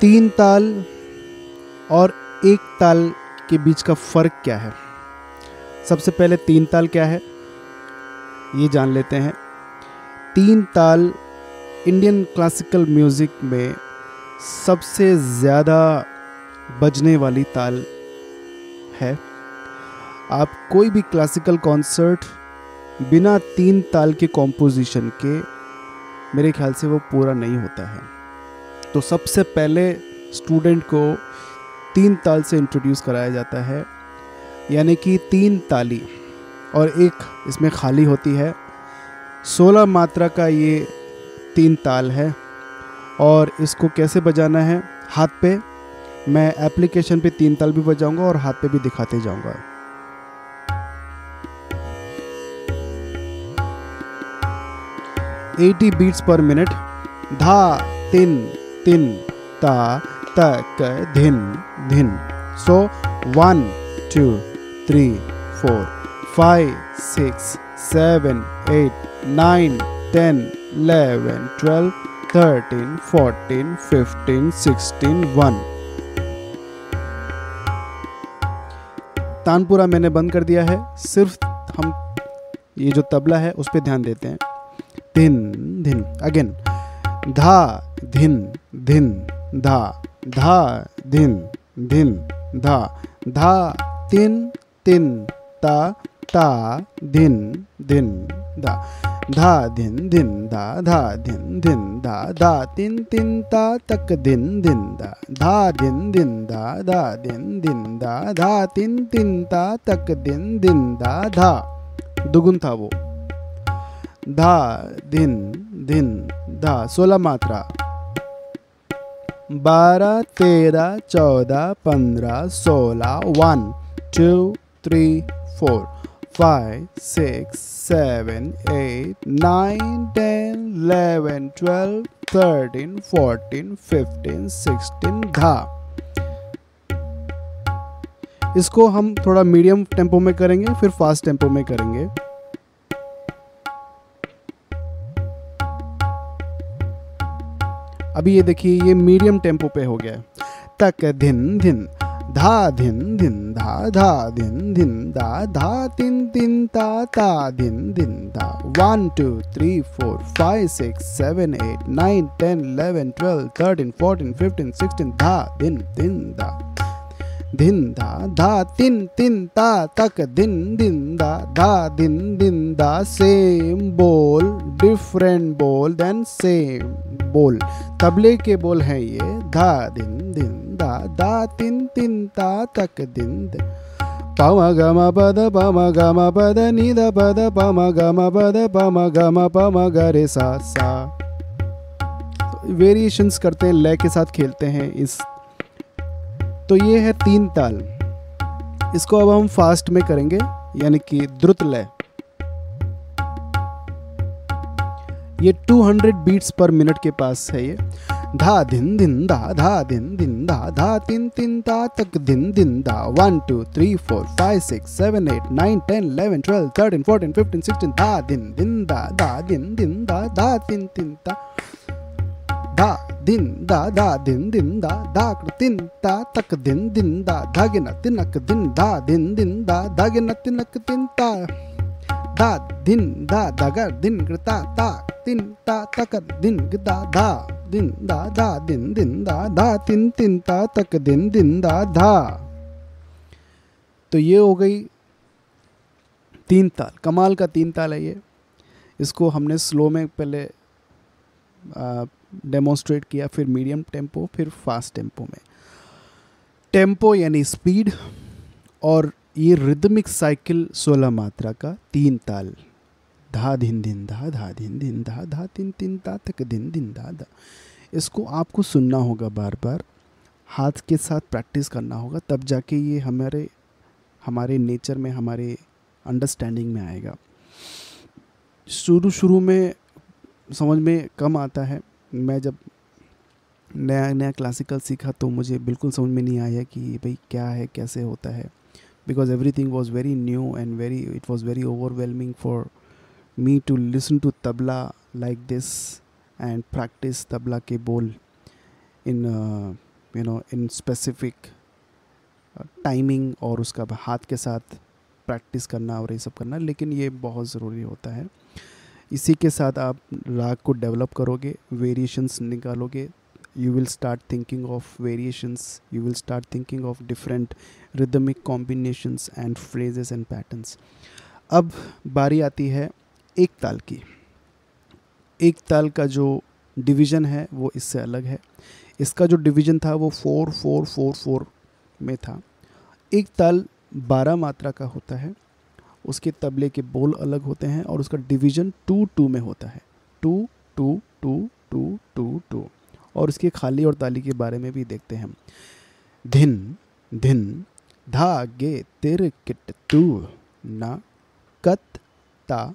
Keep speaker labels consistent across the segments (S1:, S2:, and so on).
S1: तीन ताल और एक ताल के बीच का फ़र्क क्या है? सबसे पहले तीन ताल क्या है? ये जान लेते हैं। तीन ताल इंडियन क्लासिकल म्यूज़िक में सबसे ज़्यादा बजने वाली ताल है। आप कोई भी क्लासिकल कॉन्सर्ट बिना तीन ताल के कॉम्पोजिशन के, मेरे ख्याल से वो पूरा नहीं होता है। तो सबसे पहले स्टूडेंट को तीन ताल से इंट्रोड्यूस कराया जाता है। यानी कि तीन ताली और एक इसमें खाली होती है। सोलह मात्रा का ये तीन ताल है और इसको कैसे बजाना है? हाथ पे। मैं एप्लीकेशन पे तीन ताल भी बजाऊँगा और हाथ पे भी दिखाते जाऊँगा। Eighty beats per minute. धा, तिन तिन, ता तक धिन धिन। So, one, two, three, four, five, six, seven, eight, nine, ten, eleven, twelve, thirteen, fourteen, fifteen, sixteen, one. Tanpura मैंने बंद कर दिया है। सिर्फ़ हम ये जो तबला है, उस पर ध्यान देते हैं। धिन धिन, अगेन। धा, धिन धिन, धा। धा, धिन धिन, धा। धा, तिन तिन, ता ता धिन धिन धा धा धिन धिन धा धा धिन धिन धा धा तिन तिन ता तक धिन धिन धा धा धिन धिन धा धा धिन धिन धा धा तिन तिन ता तक धिन धिन धा धा। दुगुन था वो धा दिन दिन धा सोलह मात्रा। बारह तेरह चौदह पंद्रह सोलह one, two, three, four. Five six seven eight nine ten eleven twelve thirteen fourteen fifteen sixteen धा। इसको हम थोड़ा मीडियम टेंपो में करेंगे, फिर फास्ट टेंपो में करेंगे। अभी ये देखिए, ये मीडियम टेंपो पे हो गया। है तक धिन धिन धा धिन धिन धा धा धिन धिन धा धा तिन तिन ता ता धिन धिन धा. One two three four five six seven eight nine ten eleven twelve thirteen fourteen fifteen sixteen धा दिन दिन धा. धिन धा धा तिन तिन ता तक दिन दिन धा धा दिन दिन धा सेम बोल डिफरेंट बोल देन सेम बोल। तबले के बोल हैं ये धा दिन दिन धा धा तिन तिन ता तक दिन दिन। गम पद, पम गम पद, निद पद, पम गम पद, पम गम, पम गरे सा सा। वेरिएशंस करते हैं, लय के साथ खेलते हैं इस तो ये है तीन ताल। इसको अब हम फास्ट में करेंगे, यानी कि द्रुत लय। ये 200 बीट्स पर मिनट के पास है ये। धा दिन दिन धा धा दिन दिन धा धा तिन तिन ता तक दिन दिन धा। One two three four five six seven eight nine ten eleven twelve thirteen fourteen fifteen sixteen धा दिन दिन धा धा दिन दिन धा धा तिन तिन ता। धा। दिन दा दा दिन दिन दा धा तिन ता तक दिन दिन दा धागे न तिनक दिन धा दिन दिन दा धागे न तिनक तिन ता दा दिन दा दागर दिन ता ता तिन ता तक दिन दा धा दिन दा धा दिन दिन दा धा तिन तिन ता तक दिन दिन दा धा तो ये हो गई तीन ताल कमाल का तीन ताल है ये इसको हमने स्लो में पहले डेमोन्स्ट्रेट किया, फिर मीडियम टेंपो फिर फास्ट टेंपो में। टेंपो यानी स्पीड और ये रिदमिक साइकिल सोलह मात्रा का तीन ताल। धा, धिन धिन, धा धा, धिन धिन, धा धा, तिन तिन ता तक, धिन धिन, धा धा। इसको आपको सुनना होगा बार बार। हाथ के साथ प्रैक्टिस करना होगा, तब जाके ये हमारे हमारे नेचर में, हमारे अंडरस्टैंडिंग में आएगा। शुरू शुरू में समझ में कम आता है। मैं जब नया नया क्लासिकल सीखा तो मुझे बिल्कुल समझ में नहीं आया कि भाई क्या है कैसे होता है। Because everything was very new and very it was very overwhelming for me to listen to tabla like this and practice tabla के बोल in you know in specific timing और उसका हाथ के साथ प्रैक्टिस करना और ये सब करना। लेकिन ये बहुत ज़रूरी होता है। uh, इसी के साथ आप राग को डेवलप करोगे वेरिएशंस निकालोगे you will start thinking of variations you will start thinking of different rhythmic combinations and phrases and patterns अब बारी आती है एक ताल की। एक ताल का जो डिवीज़न है, वो इससे अलग है। इसका जो डिवीज़न था, वो फोर फोर फोर फोर में था। एक ताल बारह मात्रा का होता है। उसके तबले के बोल अलग होते हैं और उसका डिवीज़न टू टू में होता है। Two two two two two two. और उसके खाली और ताली के बारे में भी देखते हैं धिन धिन धागे तिर, किट, तू, ना, कत, ता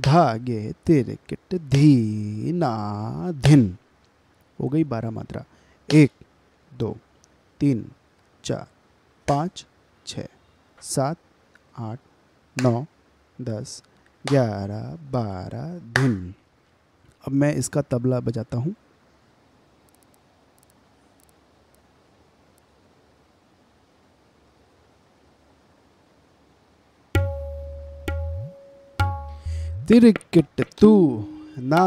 S1: धागे तिर, किट, धी, ना, धिन। हो गई बारह मात्रा। एक, दो, तीन, चार, पाँच, छ, सात, आठ नौ, दस, ग्यारह, बारह, धिन। अब मैं इसका तबला बजाता हूँ। तिरकिट तू ना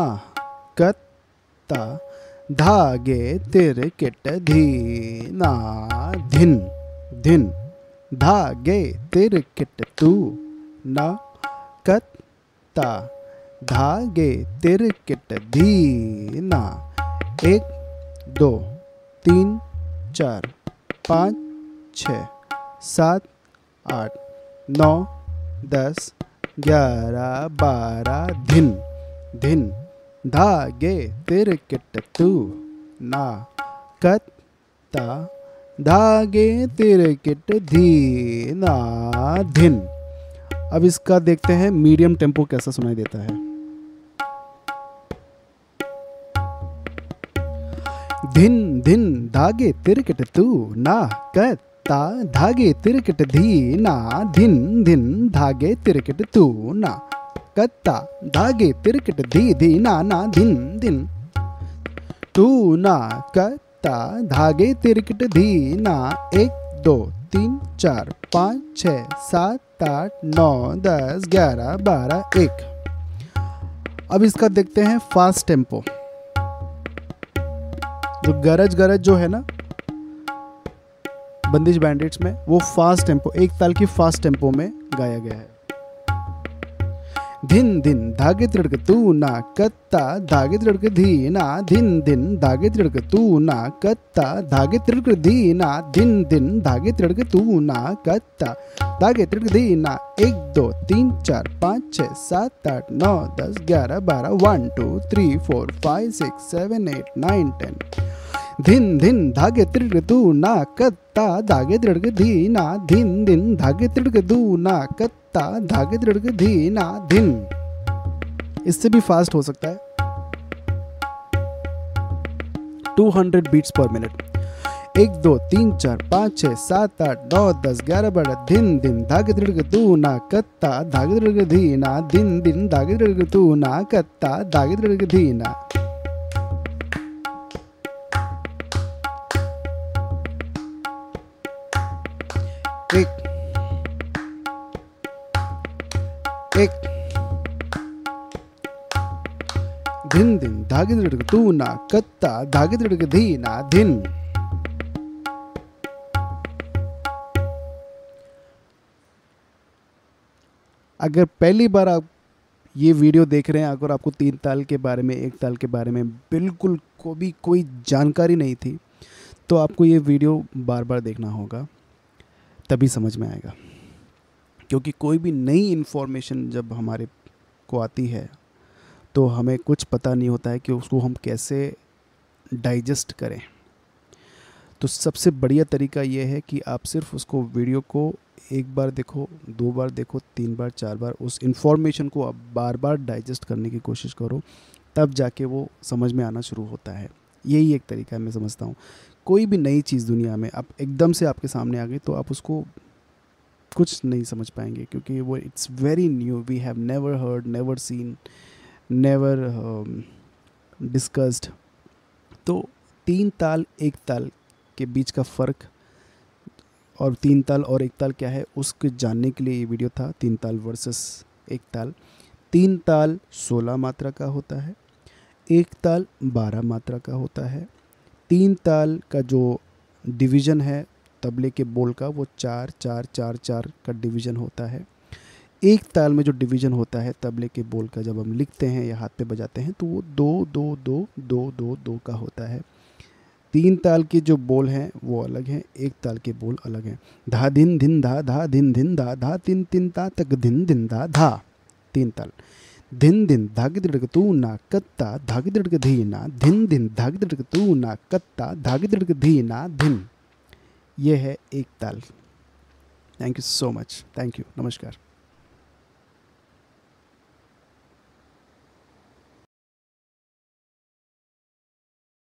S1: कत्ता, धागे तिरकिट धी ना धिन धिन, धागे तिरकिट तू ना कत्ता धागे तिरकिट धी ना। एक, दो, तीन, चार, पाँच, छ, सात, आठ, नौ, दस, ग्यारह, बारह धिन धिन धागे तिरकिट तू ना कत्ता धागे तिरकिट धी ना धिन अब इसका देखते हैं मीडियम टेंपो कैसा सुनाई देता है। धिन धिन, धागे तिरकिट तू, ना कत ता धागे तिरकट धी, ना धिन धिन, धागे तिरकट तू, ना कत्ता धागे तिरकट धी धी, ना ना, धिन धिन। तू ना कत्ता धागे तिरकट धी, ना, एक, दो, तीन, चार, पाँच, छ, सात आठ, नौ, दस, ग्यारह, बारह, एक। अब इसका देखते हैं फास्ट टेंपो। जो गरज गरज जो है ना, बंदिश बैंडिट्स में, वो फास्ट टेंपो, एक ताल की फास्ट टेंपो में गाया गया है। धिन धिन धागे तिड़क तू ना कत्ता धागे तिड़क धी ना धिन धिन धागे तिड़क तू ना कत्ता धागे तिड़क धी ना धिन धिन धागे तिड़क तू ना कत्ता धागे तिड़क धी ना एक, दो, तीन, चार, पाँच, छः, सात, आठ, नौ, दस, ग्यारह, बारह, one, two, three, four, five, six, seven, eight, nine, ten. धिन धिन धागे तिड़क तू ना कत्ता धागे तिड़क धी ना धिन धिन धागे तिड़क दू ना कत्ता। धागे तिड़क धी ना धिन इससे भी फास्ट हो सकता है। 200 बीट्स पर मिनट एक, दो, तीन, चार, पाँच छः सात, आठ, नौ, दस, ग्यारह, बारह, दिन दिन, धागे तिड़क तू ना कत्ता, धागे तिड़क धी ना दिन दिन, धागे तिड़क तू ना कत्ता, धागे तिड़क धी ना। एक धिन धिन धागे तिड़क तू ना कत्ता धागे तिड़क धी ना धिन अगर पहली बार आप ये वीडियो देख रहे हैं, अगर आपको तीन ताल के बारे में, एक ताल के बारे में बिल्कुल को भी कोई जानकारी नहीं थी तो आपको ये वीडियो बार बार देखना होगा, तभी समझ में आएगा। क्योंकि कोई भी नई इन्फॉर्मेशन जब हमारे को आती है तो हमें कुछ पता नहीं होता है कि उसको हम कैसे डाइजेस्ट करें। तो सबसे बढ़िया तरीका ये है कि आप सिर्फ़ उसको वीडियो को एक बार देखो, दो बार देखो, तीन बार, चार बार, उस इन्फॉर्मेशन को आप बार बार डाइजेस्ट करने की कोशिश करो, तब जाके वो समझ में आना शुरू होता है। यही एक तरीका है, मैं समझता हूँ। कोई भी नई चीज़ दुनिया में, आप एकदम से आपके सामने आ गई तो आप उसको कुछ नहीं समझ पाएँगे क्योंकि वो it's very new we have never heard never seen never discussed तो तीन ताल, एक ताल के बीच का फ़र्क और तीन ताल और एक ताल क्या है, उसके जानने के लिए ये वीडियो था, तीन ताल वर्सेस एक ताल. तीन ताल सोलह मात्रा का होता है, एक ताल बारह मात्रा का होता है. तीन ताल का जो डिवीज़न है तबले के बोल का वो चार चार चार चार का डिवीज़न होता है। एक ताल में जो डिवीज़न होता है तबले के बोल का, जब हम लिखते हैं या हाथ पे बजाते हैं तो वो दो दो दो दो दो दो का होता है। तीन ताल के जो बोल हैं, वो अलग हैं, एक ताल के बोल अलग हैं। धा, धिन धिन, धा धा, धिन धिन, धा धा, तिन तिन, ता तक धिन धिन, धा धा। तीन ताल। धिन धिन धाग दिड़क तू, ना कत्ता धाग दिड़क धी, ना। धिन धिन धाग दिड़क तू, ना कत्ता धाग दिड़क धी, ना, धिन। ये है एक ताल। Thank you so much thank you नमस्कार।